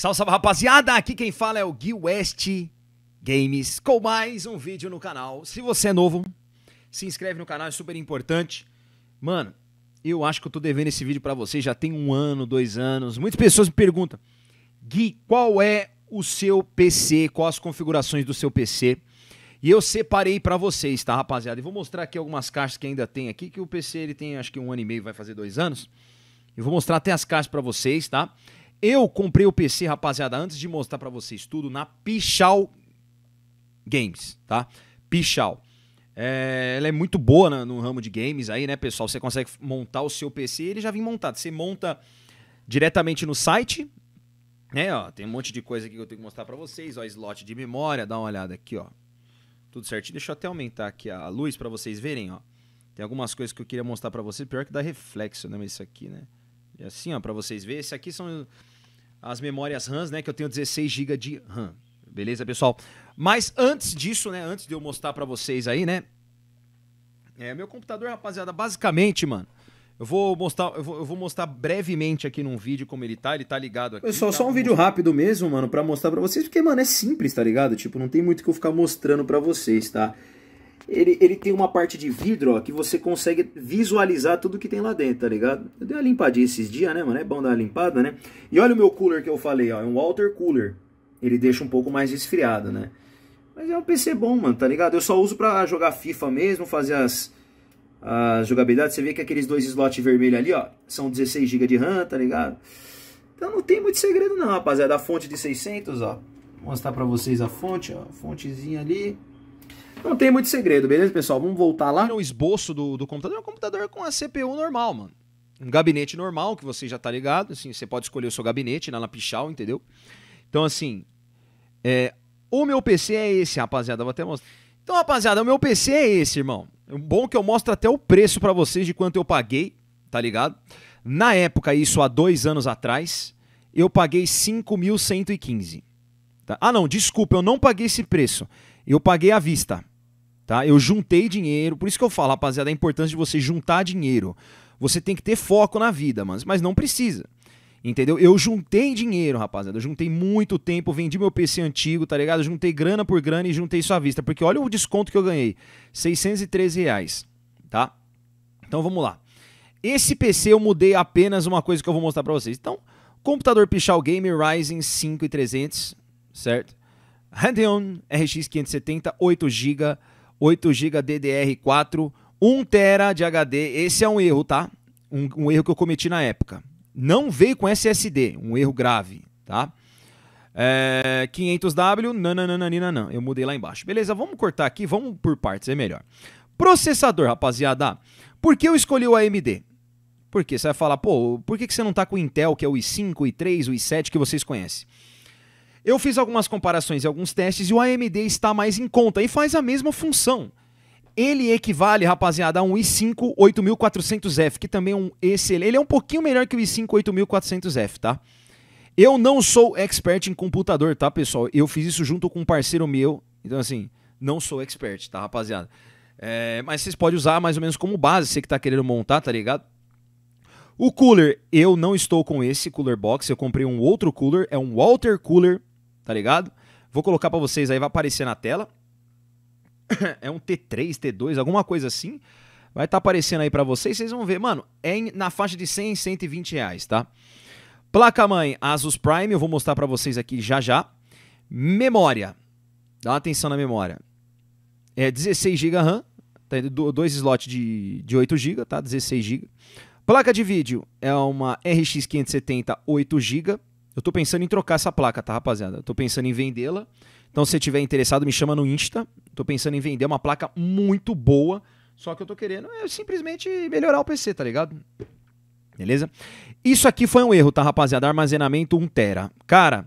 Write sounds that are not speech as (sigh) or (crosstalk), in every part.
Salve, salve rapaziada! Aqui quem fala é o Gui West Games com mais um vídeo no canal. Se você é novo, se inscreve no canal, é super importante. Mano, eu acho que eu tô devendo esse vídeo pra vocês já tem um ano, dois anos. Muitas pessoas me perguntam, Gui, qual é o seu PC? Quais as configurações do seu PC? E eu separei pra vocês, tá, rapaziada? E vou mostrar aqui algumas caixas que ainda tem aqui, que o PC ele tem acho que um ano e meio, vai fazer dois anos. Eu vou mostrar até as caixas pra vocês, tá? Eu comprei o PC, rapaziada, antes de mostrar pra vocês tudo, na Pichal Games, tá? Pichal. É, ela é muito boa na- no ramo de games aí, né, pessoal? Você consegue montar o seu PC, ele já vem montado. Você monta diretamente no site, né, ó, tem um monte de coisa aqui que eu tenho que mostrar pra vocês, ó, slot de memória, dá uma olhada aqui, ó. Tudo certinho. Deixa eu até aumentar aqui a luz pra vocês verem, ó. Tem algumas coisas que eu queria mostrar pra vocês, pior que dá reflexo, né, isso aqui, né? E assim, ó, pra vocês verem, esse aqui são as memórias RAMs, né, que eu tenho 16 GB de RAM. Beleza, pessoal? Mas antes disso, né, antes de eu mostrar pra vocês aí, né, é, meu computador, rapaziada, basicamente, mano, eu vou mostrar, eu vou, eu vou mostrar brevemente aqui num vídeo como ele tá, ele tá ligado aqui. Pessoal, tá? só um vídeo rápido mesmo, mano, pra mostrar pra vocês, porque, mano, é simples, tá ligado? Tipo, não tem muito que eu ficar mostrando pra vocês, tá? Ele, ele tem uma parte de vidro, ó, que você consegue visualizar tudo que tem lá dentro, tá ligado? Eu dei uma limpadinha esses dias, né, mano? É bom dar uma limpada, né? E olha o meu cooler que eu falei, ó, é um water cooler. Ele deixa um pouco mais esfriado, né? Mas é um PC bom, mano, tá ligado? Eu só uso pra jogar FIFA mesmo, fazer as, as jogabilidades. Você vê que aqueles dois slots vermelhos ali, ó, são 16 GB de RAM, tá ligado? Então não tem muito segredo não, rapaziada. A fonte de 600, ó. Vou mostrar pra vocês a fonte, ó. Fontezinha ali. Não tem muito segredo, beleza, pessoal? Vamos voltar lá. o esboço do, do computador é um computador com a CPU normal, mano. Um gabinete normal, que você já tá ligado. Assim, você pode escolher o seu gabinete na Pichal, entendeu? Então, assim, é, o meu PC é esse, rapaziada. Vou até mostrar. Então, rapaziada, o meu PC é esse, irmão. É bom que eu mostro até o preço pra vocês de quanto eu paguei, tá ligado? Na época, isso há dois anos atrás, eu paguei 5.115. Tá? Ah, não, desculpa, eu não paguei esse preço. Eu paguei à vista tá? Eu juntei dinheiro, por isso que eu falo, rapaziada, a importância de você juntar dinheiro. Você tem que ter foco na vida, mas, mas não precisa. Entendeu? Eu juntei dinheiro, rapaziada. Eu juntei muito tempo, vendi meu PC antigo, tá ligado? Eu juntei grana por grana e juntei isso à vista. Porque olha o desconto que eu ganhei: 613 reais, tá? Então vamos lá. Esse PC eu mudei apenas uma coisa que eu vou mostrar pra vocês. Então, computador Pichal Gamer Ryzen 5300, certo? Radeon RX 570, 8 GB, 8 GB DDR4, 1 TB de HD. Esse é um erro, tá? Um, um erro que eu cometi na época. Não veio com SSD, um erro grave, tá? É, 500W, nananana, eu mudei lá embaixo. Beleza, vamos cortar aqui, vamos por partes, é melhor. Processador, rapaziada. Por que eu escolhi o AMD? Porque você vai falar, pô, por que que você não tá com o Intel, que é o i5, o i3, o i7 que vocês conhecem? Eu fiz algumas comparações e alguns testes e o AMD está mais em conta e faz a mesma função. Ele equivale, rapaziada, a um i5 8400F, que também é um excelente. Ele é um pouquinho melhor que o i5 8400F, tá? Eu não sou expert em computador, tá, pessoal? Eu fiz isso junto com um parceiro meu. Então, assim, não sou expert, tá, rapaziada? É, mas vocês podem usar mais ou menos como base, você que tá querendo montar, tá ligado? O cooler, eu não estou com esse cooler box, eu comprei um outro cooler, é um Walter Cooler, tá ligado? Vou colocar pra vocês aí, vai aparecer na tela. (coughs) é um T3, T2, alguma coisa assim. Vai estar tá aparecendo aí pra vocês, vocês vão ver. Mano, é na faixa de 100 e 120 reais, tá? Placa-mãe Asus Prime, eu vou mostrar pra vocês aqui já já. Memória, dá uma atenção na memória. É 16 GB RAM, tá? Do- dois slots de, de 8 GB, tá? 16 GB. Placa de vídeo é uma RX 570 8 GB. Eu tô pensando em trocar essa placa, tá, rapaziada? Eu tô pensando em vendê-la. Então, se você tiver interessado, me chama no Insta. Tô pensando em vender uma placa muito boa. Só que eu tô querendo é simplesmente melhorar o PC, tá ligado? Beleza? Isso aqui foi um erro, tá, rapaziada? Armazenamento 1 tera. Cara,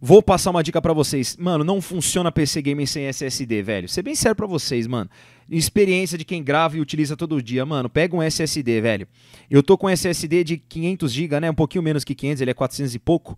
vou passar uma dica pra vocês. Mano, não funciona PC Gamer sem SSD, velho. Ser bem sério pra vocês, mano. Experiência de quem grava e utiliza todo dia, mano. Pega um SSD, velho. Eu tô com SSD de 500 GB, né? Um pouquinho menos que 500, ele é 400 e pouco.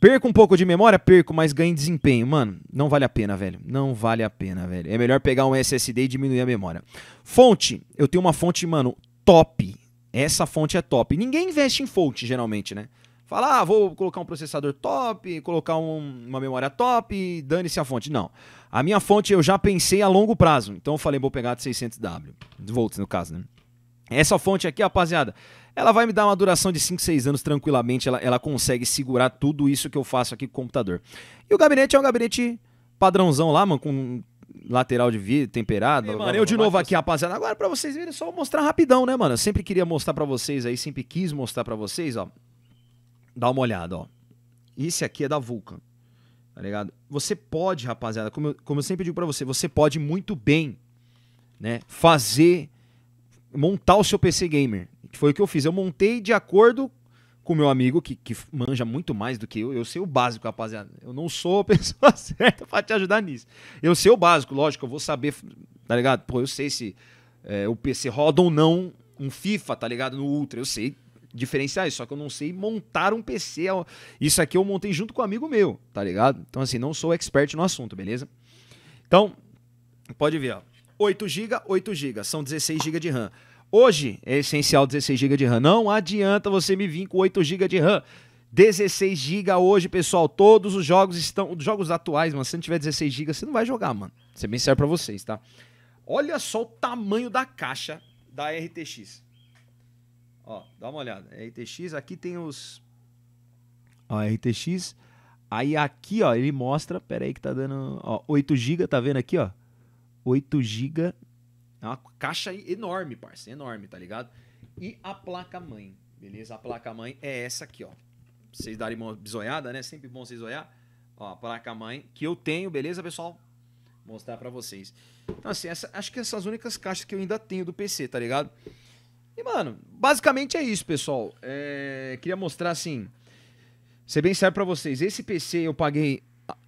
Perco um pouco de memória, perco, mas ganho em desempenho. Mano, não vale a pena, velho. Não vale a pena, velho. É melhor pegar um SSD e diminuir a memória. Fonte, eu tenho uma fonte, mano, top. Essa fonte é top. Ninguém investe em fonte, geralmente, né? Falar, ah, vou colocar um processador top, colocar um, uma memória top, dane-se a fonte. Não. A minha fonte eu já pensei a longo prazo. Então eu falei, vou pegar de 600W, volts no caso, né? Essa fonte aqui, rapaziada, ela vai me dar uma duração de 5, 6 anos tranquilamente. Ela, ela consegue segurar tudo isso que eu faço aqui com o computador. E o gabinete é um gabinete padrãozão lá, mano, com lateral de vidro, temperado. E, mano, eu de novo aqui, rapaziada. Agora pra vocês verem, só mostrar rapidão, né, mano? Eu sempre queria mostrar pra vocês aí, sempre quis mostrar pra vocês, ó. Dá uma olhada, ó. Esse aqui é da Vulcan, tá ligado? Você pode, rapaziada, como eu, como eu sempre digo pra você, você pode muito bem, né, fazer, montar o seu PC Gamer. Que foi o que eu fiz. Eu montei de acordo com o meu amigo, que, que manja muito mais do que eu. Eu sei o básico, rapaziada. Eu não sou a (laughs) pessoa certa pra te ajudar nisso. Eu sei o básico, lógico, eu vou saber, tá ligado? Pô, eu sei se é, o PC roda ou não um FIFA, tá ligado? No Ultra. Eu sei diferenciar isso, só que eu não sei montar um PC. Isso aqui eu montei junto com um amigo meu, tá ligado? Então, assim, não sou expert no assunto, beleza? Então, pode ver, ó. 8 GB, 8 GB, são 16 GB de RAM. Hoje é essencial 16 GB de RAM. Não adianta você me vir com 8 GB de RAM. 16 GB hoje, pessoal. Todos os jogos estão. Os jogos atuais, mano. Se não tiver 16 GB, você não vai jogar, mano. Isso é bem sério pra vocês, tá? Olha só o tamanho da caixa da RTX. Ó, dá uma olhada. RTX, aqui tem os. Ó, RTX. Aí aqui, ó, ele mostra. Pera aí que tá dando. Ó, 8 GB, tá vendo aqui, ó? 8 GB é uma caixa enorme, parceiro, enorme, tá ligado? E a placa-mãe, beleza? A placa-mãe é essa aqui, ó. Pra vocês darem uma bisoiada, né? Sempre bom vocês olhar. Ó, a placa-mãe que eu tenho, beleza, pessoal? Vou mostrar pra vocês. Então, assim, essa, acho que essas únicas caixas que eu ainda tenho do PC, tá ligado? Mano, basicamente é isso, pessoal. É, queria mostrar, assim, ser bem sério pra vocês. Esse PC eu paguei,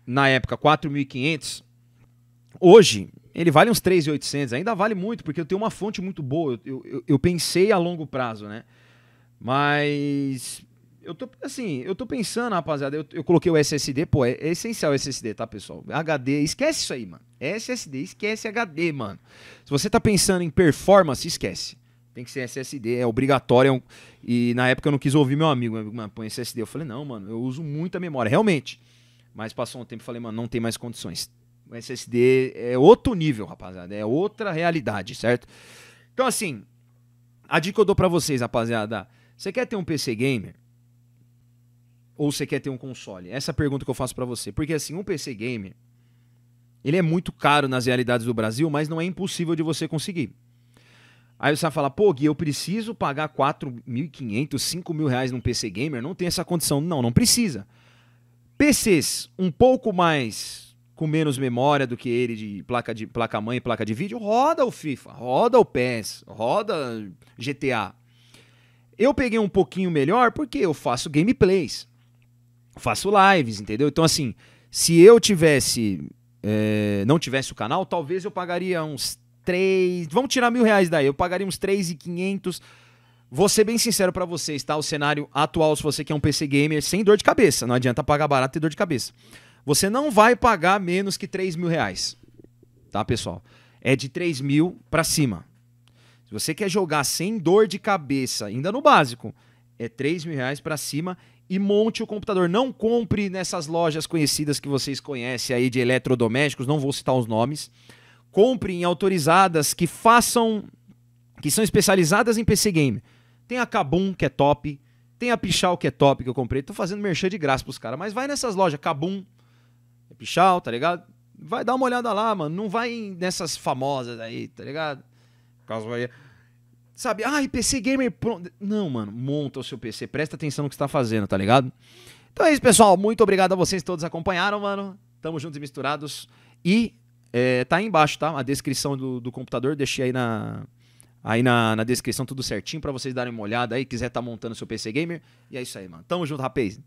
na época, 4.500. Hoje, ele vale uns 3.800, ainda vale muito, porque eu tenho uma fonte muito boa. Eu, eu, eu, pensei a longo prazo, né? Mas. Eu tô, assim, eu tô pensando, rapaziada, eu, eu coloquei o SSD, pô, é, é, essencial o SSD, tá, pessoal? HD, esquece isso aí, mano. SSD, esquece HD, mano. Se você tá pensando em performance, esquece. Tem que ser SSD, é obrigatório. É um... E na época eu não quis ouvir meu amigo, meu amigo, mano, põe SSD. Eu falei, não, mano, eu uso muita memória, realmente. Mas passou um tempo e falei, mano, não tem mais condições o SSD é outro nível, rapaziada. É outra realidade, certo? Então, assim, a dica que eu dou pra vocês, rapaziada. Você quer ter um PC gamer? Ou você quer ter um console? Essa é a pergunta que eu faço para você. Porque, assim, um PC gamer, ele é muito caro nas realidades do Brasil, mas não é impossível de você conseguir. Aí você vai falar, pô, Gui, eu preciso pagar 4.500, 5 mil reais num PC gamer? Não tem essa condição. Não, não precisa. PCs um pouco mais com menos memória do que ele de placa de placa mãe e placa de vídeo, roda o FIFA, roda o PES, roda GTA. Eu peguei um pouquinho melhor porque eu faço gameplays, faço lives, entendeu? Então assim, se eu tivesse é, não tivesse o canal, talvez eu pagaria uns 3, vamos tirar mil reais daí, eu pagaria uns 3,500 Vou ser bem sincero para vocês, tá? O cenário atual, se você quer um PC gamer sem dor de cabeça, não adianta pagar barato e dor de cabeça. Você não vai pagar menos que 3 mil reais. Tá, pessoal? É de 3 mil para cima. Se você quer jogar sem dor de cabeça, ainda no básico, é 3 mil reais para cima e monte o computador. Não compre nessas lojas conhecidas que vocês conhecem aí de eletrodomésticos, não vou citar os nomes. Compre em autorizadas que façam, que são especializadas em PC Game. Tem a Kabum, que é top. Tem a Pichal, que é top, que eu comprei. Tô fazendo merchan de graça pros caras. Mas vai nessas lojas, Kabum, Pichal, tá ligado? Vai dar uma olhada lá, mano. Não vai nessas famosas aí, tá ligado? Caso aí. Sabe, ah, PC Gamer pronto. Não, mano, monta o seu PC, presta atenção no que você tá fazendo, tá ligado? Então é isso, pessoal. Muito obrigado a vocês todos acompanharam, mano. Tamo juntos e misturados. E é, tá aí embaixo, tá? A descrição do, do computador, deixei aí na, aí na, na descrição tudo certinho para vocês darem uma olhada aí. Quiser tá montando seu PC Gamer. E é isso aí, mano. Tamo junto, rapaz.